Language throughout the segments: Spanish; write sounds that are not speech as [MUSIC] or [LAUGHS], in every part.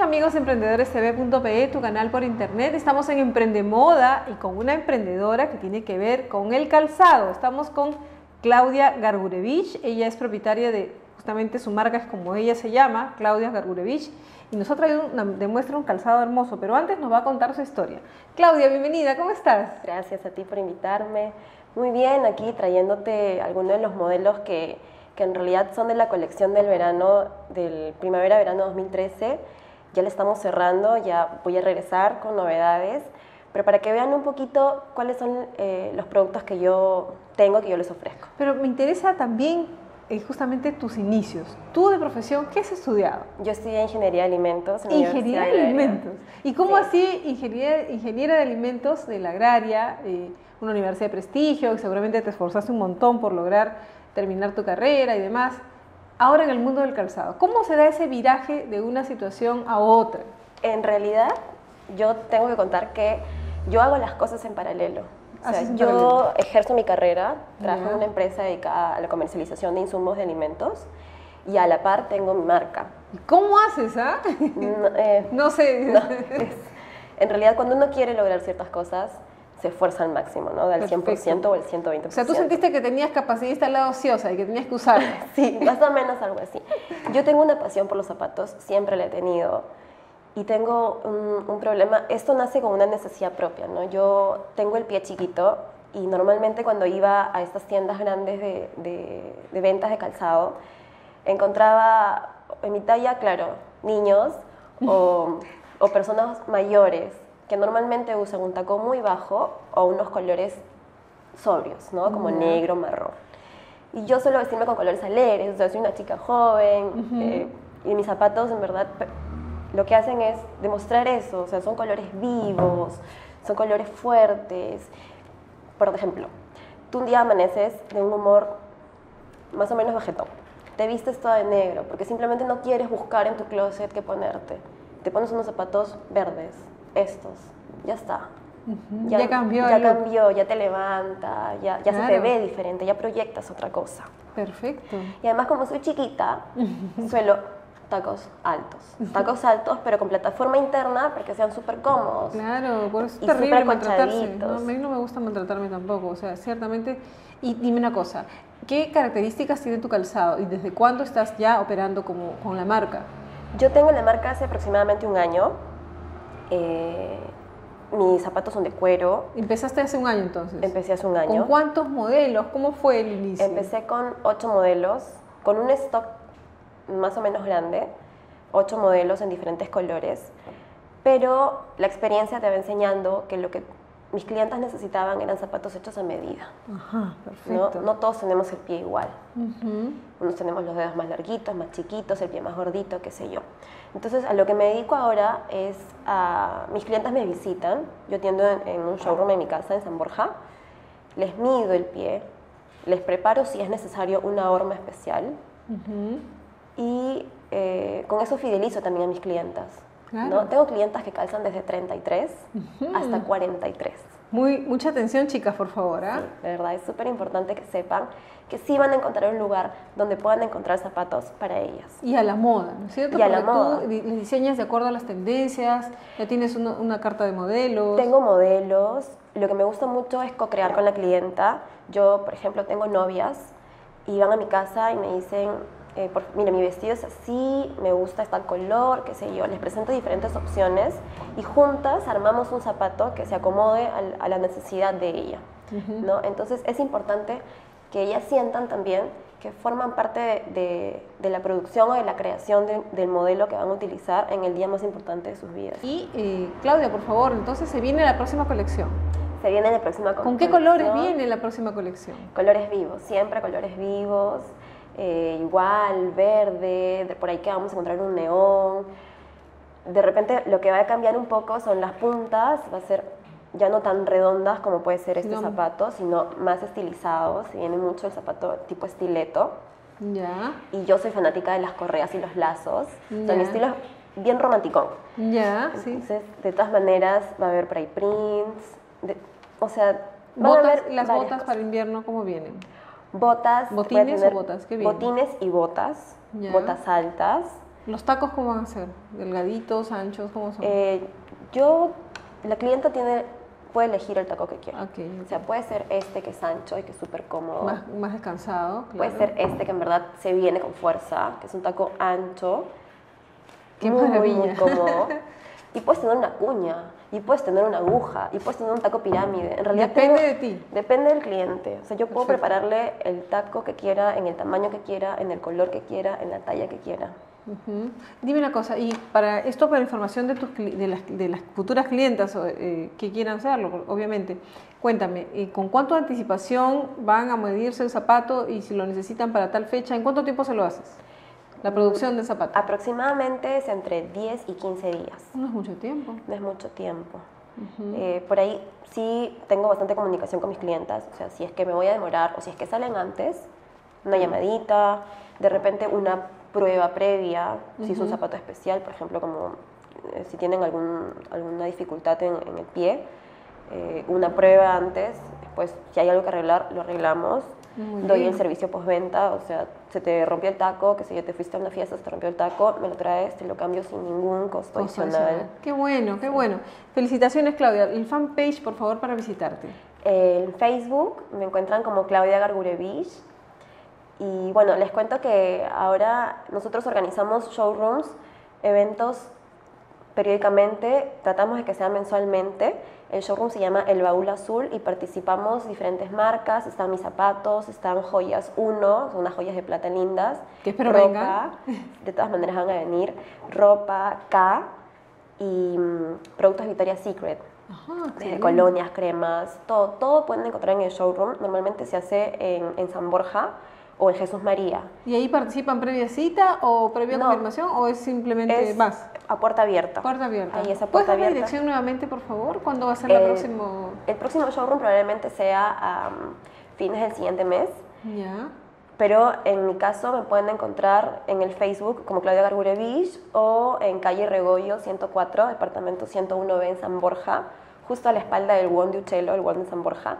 Amigos emprendedores TV.pe, tu canal por internet, estamos en Emprendemoda y con una emprendedora que tiene que ver con el calzado. Estamos con Claudia Gargurevich, ella es propietaria de justamente su marca, es como ella se llama, Claudia Gargurevich, y nos ha traído, demuestra un calzado hermoso, pero antes nos va a contar su historia. Claudia, bienvenida, ¿cómo estás? Gracias a ti por invitarme. Muy bien, aquí trayéndote algunos de los modelos que, que en realidad son de la colección del verano, del primavera-verano 2013 ya le estamos cerrando, ya voy a regresar con novedades, pero para que vean un poquito cuáles son eh, los productos que yo tengo, que yo les ofrezco. Pero me interesa también eh, justamente tus inicios. Tú de profesión, ¿qué has estudiado? Yo estudié Ingeniería de Alimentos. En ingeniería de, Alimentos. ¿Y cómo así ingeniera, ingeniera de Alimentos de la Agraria, eh, una universidad de prestigio, seguramente te esforzaste un montón por lograr terminar tu carrera y demás? Ahora en el mundo del calzado? ¿Cómo se da ese viraje de una situación a otra? En realidad, yo tengo que contar que yo hago las cosas en paralelo. O sea, yo ejerzo mi carrera, trabajo en una empresa dedicada a la comercialización de insumos de alimentos y a la par tengo mi marca. ¿Y cómo haces, ah? No, eh, [LAUGHS] no sé. en realidad, cuando uno quiere lograr ciertas cosas, se esfuerza al máximo, ¿no? Del 100% o el 120%. O sea, tú sentiste que tenías capacidad instalada ociosa y que tenías que usarla. [LAUGHS] sí, más o menos algo así. Yo tengo una pasión por los zapatos, siempre la he tenido. Y tengo un, problema, esto nace con una necesidad propia, ¿no? Yo tengo el pie chiquito y normalmente cuando iba a estas tiendas grandes de, de ventas de calzado, encontraba en mi talla, claro, niños o, o personas mayores que normalmente usan un taco muy bajo o unos colores sobrios, ¿no? Como negro, marrón. Y yo suelo vestirme con colores alegres, o sea, soy una chica joven eh, y mis zapatos en verdad lo que hacen es demostrar eso, o sea, son colores vivos, son colores fuertes. Por ejemplo, tú un día amaneces de un humor más o menos vegetón, te vistes toda de negro porque simplemente no quieres buscar en tu closet qué ponerte. Te pones unos zapatos verdes, estos, ya está. ya, cambió. Ya cambió, ya te levanta, ya, ya se te ve diferente, ya proyectas otra cosa. Perfecto. Y además como soy chiquita, [LAUGHS] suelo tacos altos. Tacos altos, pero con plataforma interna para que sean súper cómodos. Claro, por eso es terrible maltratarse. No, a mí no me gusta maltratarme tampoco. O sea, ciertamente. Y dime una cosa, ¿qué características tiene tu calzado y desde cuándo estás ya operando como, con la marca? Yo tengo la marca hace aproximadamente un año. Eh, mis zapatos son de cuero. ¿Empezaste hace un año entonces? Empecé hace un año. ¿Con cuántos modelos? ¿Cómo fue el inicio? Empecé con ocho modelos, con un stock más o menos grande, ocho modelos en diferentes colores, pero la experiencia te va enseñando que lo que mis clientes necesitaban eran zapatos hechos a medida. Ajá, perfecto. No, todos tenemos el pie igual. Unos tenemos los dedos más larguitos, más chiquitos, el pie más gordito, qué sé yo. Entonces, a lo que me dedico ahora es a... Mis clientes me visitan, yo atiendo en, un showroom en mi casa, en San Borja, les mido el pie, les preparo si es necesario una horma especial y eh, con eso fidelizo también a mis clientas. ¿No? Tengo clientas que calzan desde 33 hasta 43. Muy, mucha atención, chicas, por favor. ¿eh? de verdad, es súper importante que sepan que sí van a encontrar un lugar donde puedan encontrar zapatos para ellas. Y a la moda, ¿no es cierto? Y a la moda. tú diseñas de acuerdo a las tendencias, ya tienes una, una carta de modelos. Tengo modelos. Lo que me gusta mucho es co-crear con la clienta. Yo, por ejemplo, tengo novias y van a mi casa y me dicen, eh, mira, mi vestido es así, me gusta este color, qué sé yo. Les presento diferentes opciones y juntas armamos un zapato que se acomode a, la necesidad de ella. ¿no? Entonces es importante que ellas sientan también que forman parte de, la producción o de la creación del modelo que van a utilizar en el día más importante de sus vidas. Y eh, Claudia, por favor, entonces se viene la próxima colección. Se viene la próxima colección. ¿Con qué colores viene la próxima colección? Colores vivos, siempre colores vivos. Eh, igual, verde, por ahí que vamos a encontrar un neón. De repente lo que va a cambiar un poco son las puntas, va a ser ya no tan redondas como puede ser este zapato, sino más estilizados. Viene mucho el zapato tipo estileto. Ya. Y yo soy fanática de las correas y los lazos. Ya. mi estilo es bien romanticón. Ya, Entonces, de todas maneras, va a haber por ahí prints. o sea, botas, ¿Las botas para invierno cómo vienen? Botas. ¿Botines o botas? ¿Qué Botines y botas. Botas altas. ¿Los tacos cómo van a ser? ¿Delgaditos, anchos? ¿Cómo son? Eh, yo, la clienta tiene, puede elegir el taco que quiera. O sea, puede ser este que es ancho y que es súper cómodo. más, más descansado. Puede ser este que en verdad se viene con fuerza, que es un taco ancho. ¡Qué muy, maravilla! muy cómodo. [LAUGHS] Y puedes tener una cuña, y puedes tener una aguja, y puedes tener un taco pirámide. En realidad Depende tengo- de ti. Depende del cliente. O sea, yo puedo Perfecto. prepararle el taco que quiera, en el tamaño que quiera, en el color que quiera, en la talla que quiera. Dime una cosa, y para esto para información de, tus, de, las, de las futuras clientas eh, que quieran hacerlo, obviamente, cuéntame, eh, ¿con cuánto anticipación van a medirse el zapato y si lo necesitan para tal fecha, en cuánto tiempo se lo haces? La producción del zapato. Aproximadamente es entre 10 y 15 días. No es mucho tiempo. No es mucho tiempo. Eh, por ahí sí tengo bastante comunicación con mis clientas, o sea, si es que me voy a demorar o si es que salen antes, una llamadita, de repente una prueba previa, si es un zapato especial, por ejemplo, como eh, si tienen algún, alguna dificultad en, en el pie, eh, una prueba antes, después si hay algo que arreglar, lo arreglamos. Muy Doy bien. el servicio postventa, o sea, se te rompió el taco, que si ya te fuiste a una fiesta, se te rompió el taco, me lo traes, te lo cambio sin ningún costo adicional. adicional. Qué bueno, qué bueno. Felicitaciones, Claudia. El fanpage, por favor, para visitarte. En Facebook me encuentran como Claudia Gargurevich. Y bueno, les cuento que ahora nosotros organizamos showrooms, eventos periódicamente, tratamos de que sea mensualmente. El showroom se llama El Baúl Azul y participamos diferentes marcas. Están mis zapatos, están joyas 1, son unas joyas de plata lindas. Que espero ropa, vengan. de todas maneras van a venir. Ropa, K y mm, productos Victoria's Secret. Ajá, Desde colonias, cremas, todo, todo pueden encontrar en el showroom. Normalmente se hace en, en San Borja o en Jesús María. ¿Y ahí participan previa cita o previa No. confirmación o es simplemente Es más? a puerta abierta. Puerta abierta. Ahí esa ¿Puedes puerta dar la abierta. dirección nuevamente, por favor? ¿Cuándo va a ser la Eh, próxima? El próximo showroom probablemente sea a fines del siguiente mes. Ya. Pero en mi caso me pueden encontrar en el Facebook como Claudia Gargurevich o en calle Regoyo 104, departamento 101B en San Borja, justo a la espalda del Won de Uchelo, el Won de San Borja.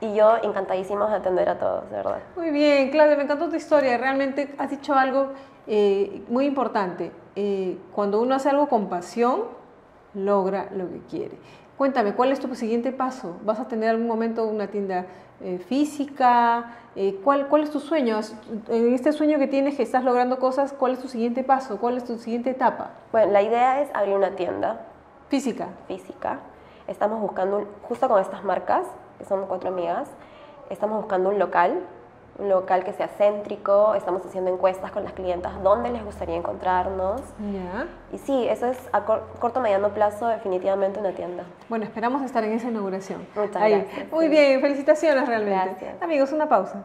Y yo encantadísimos de atender a todos, de verdad. Muy bien, Claudia, me encantó tu historia. Realmente has dicho algo eh, muy importante. Eh, cuando uno hace algo con pasión, logra lo que quiere. Cuéntame, ¿cuál es tu siguiente paso? ¿Vas a tener algún momento una tienda eh, física? Eh, ¿cuál, ¿Cuál es tu sueño? En este sueño que tienes, que estás logrando cosas, ¿cuál es tu siguiente paso? ¿Cuál es tu siguiente etapa? Bueno, la idea es abrir una tienda Física. física. Estamos buscando, un- justo con estas marcas, que son cuatro amigas, estamos buscando un local, un local que sea céntrico, estamos haciendo encuestas con las clientas, dónde les gustaría encontrarnos. Ya. Y sí, eso es a cor- corto mediano plazo definitivamente una tienda. Bueno, esperamos estar en esa inauguración. Muchas Ahí. gracias, Muy sí. bien, felicitaciones realmente. Gracias. Amigos, una pausa.